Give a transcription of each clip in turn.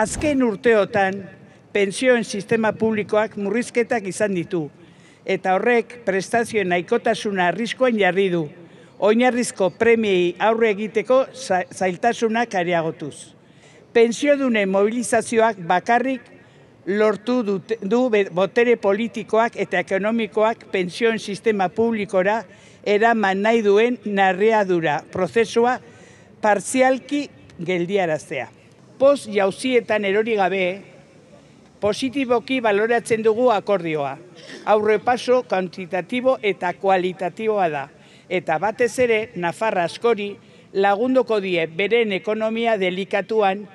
Azken urteotan, pensioen sistema publikoak murrizketak izan ditu, eta horrek prestazioen nahikotasuna arriskoan jarri du, oinarrizko premiei aurre egiteko zailtasunak areagotuz. Pensiodunen mobilizazioak bakarrik lortu du botere politikoak eta ekonomikoak pensioen sistema publikora eraman nahi duen narreadura prozesua partzialki geldiaraztea. Poz jauzietan erori gabe, positiboki baloratzen dugu akordioa. Aurre paso kantitatibo eta kualitatiboa da. Eta batez ere, Nafarra askori lagunduko die beren ekonomia delikatuan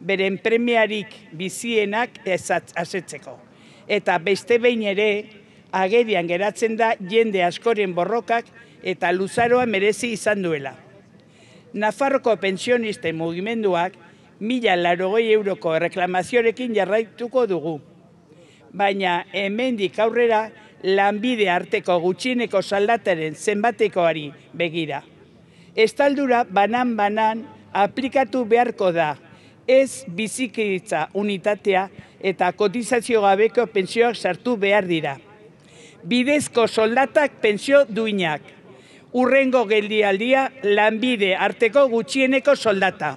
beren premiarik bizienak asetzeko. Eta beste behin ere, agerian geratzen da jende askoren borrokak eta luzaroa merezi izan duela. Nafarroko pensioniste mugimenduak mila larogoi euroko reklamaziorekin jarraituko dugu. Baina hemendik aurrera lanbide arteko gutxineko saldataren zenbatekoari begira. Estaldura banan-banan aplikatu beharko da ez bizikitza unitatea eta kotizazio gabeko pensioak sartu behar dira. Bidezko soldatak pensio duinak. Urrengo geldialdia lanbide arteko gutxieneko soldata.